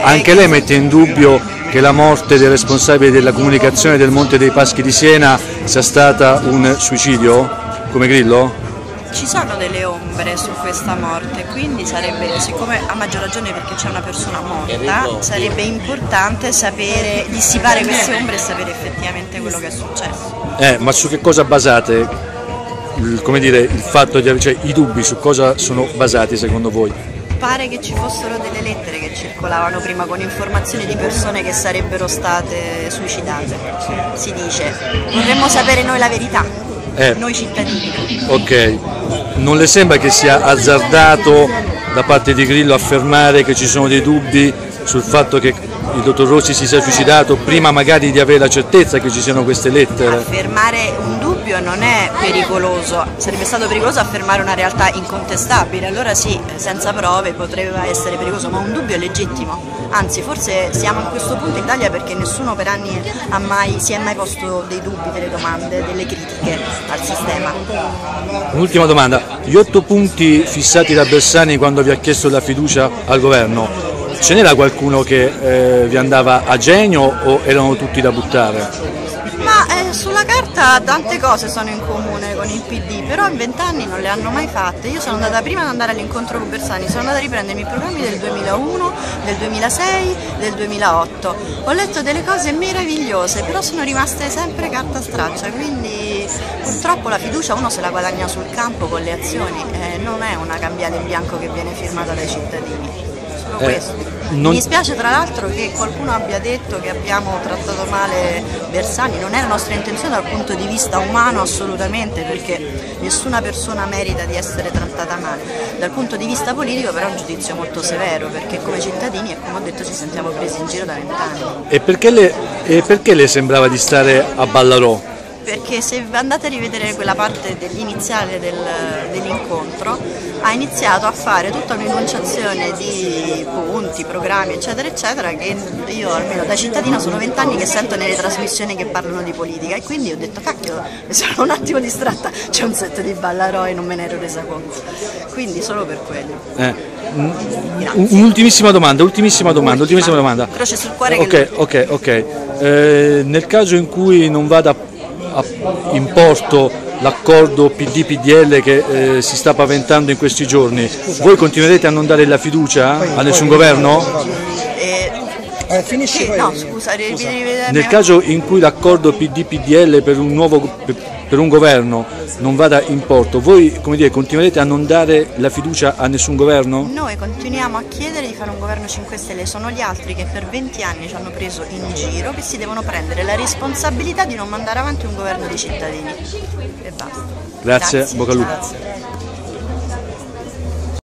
Anche lei mette in dubbio che la morte del responsabile della comunicazione del Monte dei Paschi di Siena sia stata un suicidio, come Grillo? Ci sono delle ombre su questa morte, quindi sarebbe, siccome a maggior ragione perché c'è una persona morta, sarebbe importante sapere, dissipare queste ombre e sapere effettivamente quello che è successo. Eh, ma su che cosa basate? Il, come dire, il fatto di avere, cioè, i dubbi su cosa sono basati secondo voi? Pare che ci fossero delle lettere che circolavano prima con informazioni di persone che sarebbero state suicidate. Si dice, vorremmo sapere noi la verità. Eh. Noi cittadini. Ok, non le sembra che sia azzardato da parte di Grillo affermare che ci sono dei dubbi sul fatto che il dottor Rossi si sia suicidato prima magari di avere la certezza che ci siano queste lettere? Affermare un dubbio non è pericoloso, sarebbe stato pericoloso affermare una realtà incontestabile, allora sì, senza prove potrebbe essere pericoloso, ma un dubbio è legittimo. Anzi, forse siamo a questo punto in Italia perché nessuno per anni mai, si è mai posto dei dubbi, delle domande, delle critiche al sistema. Un'ultima domanda, gli otto punti fissati da Bersani quando vi ha chiesto la fiducia al governo, ce n'era qualcuno che eh, vi andava a genio o erano tutti da buttare? Ma eh, sulla carta tante cose sono in comune con il PD, però in vent'anni non le hanno mai fatte. Io sono andata prima ad andare all'incontro con Bersani, sono andata a riprendermi i programmi del 2001, del 2006, del 2008. Ho letto delle cose meravigliose, però sono rimaste sempre carta straccia, quindi purtroppo la fiducia uno se la guadagna sul campo con le azioni, eh, non è una cambiale in bianco che viene firmata dai cittadini. Solo Eh, questo. non- Mi dispiace tra l'altro che qualcuno abbia detto che abbiamo trattato male Bersani, non è la nostra intenzione dal punto di vista umano assolutamente perché nessuna persona merita di essere trattata male. Dal punto di vista politico però è un giudizio molto severo perché come cittadini e come ho detto ci sentiamo presi in giro da vent'anni. E perché le, e perché le sembrava di stare a Ballarò? Perché se andate a rivedere quella parte dell'iniziale del- dell'incontro, ha iniziato a fare tutta un'enunciazione di punti, programmi, eccetera, eccetera, che io almeno da cittadina sono vent'anni che sento nelle trasmissioni che parlano di politica e quindi ho detto cacchio, mi sono un attimo distratta, c'è un set di Ballarò e non me ne ero resa conto. Quindi solo per quello. Eh, un- Un'ultimissima domanda, ultimissima domanda, ultimissima domanda. Croce sul cuore Ok, che ok, ok. Eh, nel caso in cui non vada a- in porto l'accordo PD-PDL che eh, si sta paventando in questi giorni, voi continuerete a non dare la fiducia a nessun governo? Eh, Eh, finisci sì, poi. no, scusa, rivedere Nel caso in cui l'accordo PD-PDL per un nuovo per- un governo non vada in porto, voi come dire, continuerete a non dare la fiducia a nessun governo? Noi continuiamo a chiedere di fare un governo 5 Stelle, sono gli altri che per 20 anni ci hanno preso in giro che si devono prendere la responsabilità di non mandare avanti un governo di cittadini. E basta. Grazie, bocca al lupo. Grazie.